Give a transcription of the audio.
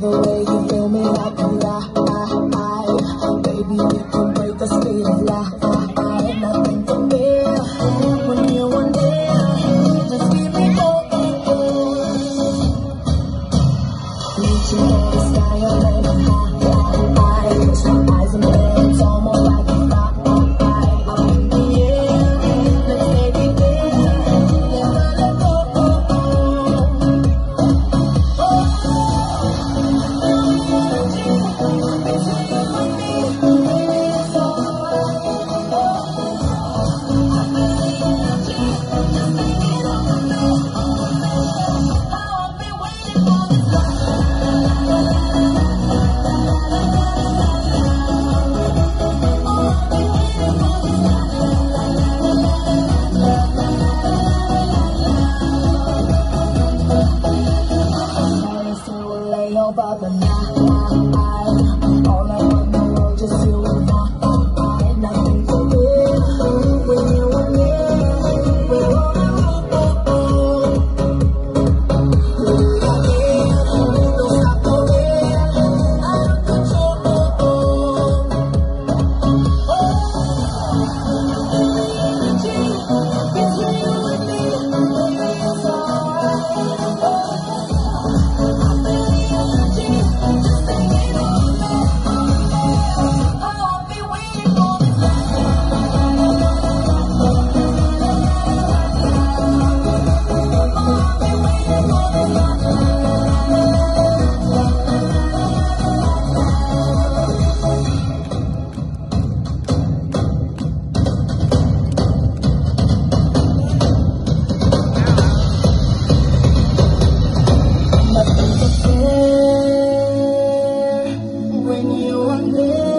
the way you feel me like a lie, lie, Baby, you can break the speed of light. Nothing to fear when you and there. Just give me the sky, my eyes and Bye-bye. when you are there.